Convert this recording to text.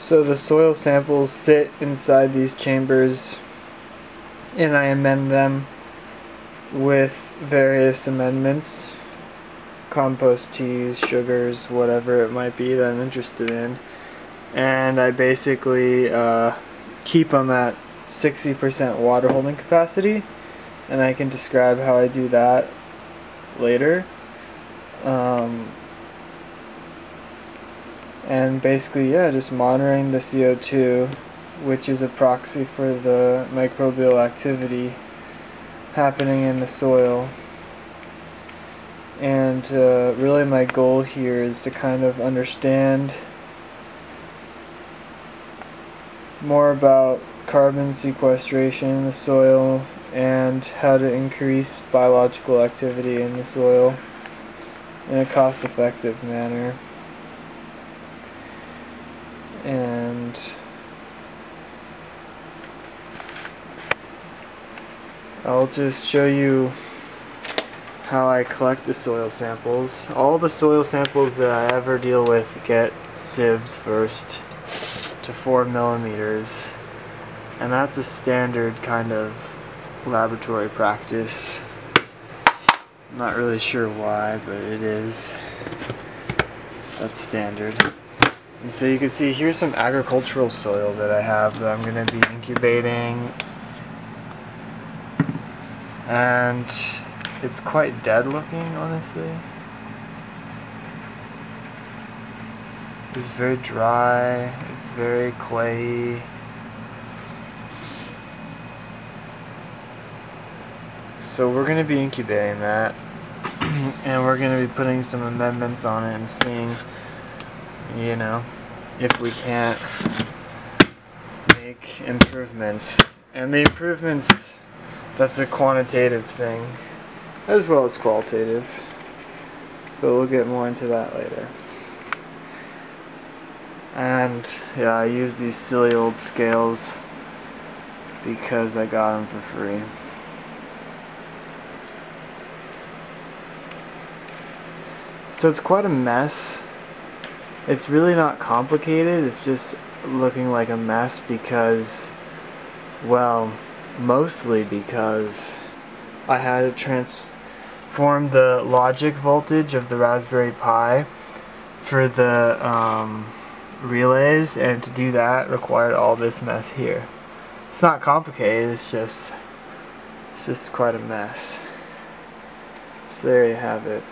So the soil samples sit inside these chambers and I amend them with various amendments compost teas, sugars, whatever it might be that I'm interested in. And I basically uh, keep them at 60% water holding capacity. And I can describe how I do that later. Um, and basically, yeah, just monitoring the CO2, which is a proxy for the microbial activity happening in the soil. And uh, really, my goal here is to kind of understand more about carbon sequestration in the soil and how to increase biological activity in the soil in a cost effective manner. And I'll just show you how I collect the soil samples. All the soil samples that I ever deal with get sieved first to 4 millimeters and that's a standard kind of laboratory practice. I'm not really sure why, but it is. That's standard. And so you can see here's some agricultural soil that I have that I'm going to be incubating. And it's quite dead looking, honestly. It's very dry, it's very clayey. So we're going to be incubating that. and we're going to be putting some amendments on it and seeing, you know, if we can't make improvements. And the improvements, that's a quantitative thing as well as qualitative. But we'll get more into that later. And yeah, I use these silly old scales because I got them for free. So it's quite a mess. It's really not complicated, it's just looking like a mess because, well, mostly because I had to transform the logic voltage of the Raspberry Pi for the um, relays and to do that required all this mess here. It's not complicated, it's just it's just quite a mess. So there you have it.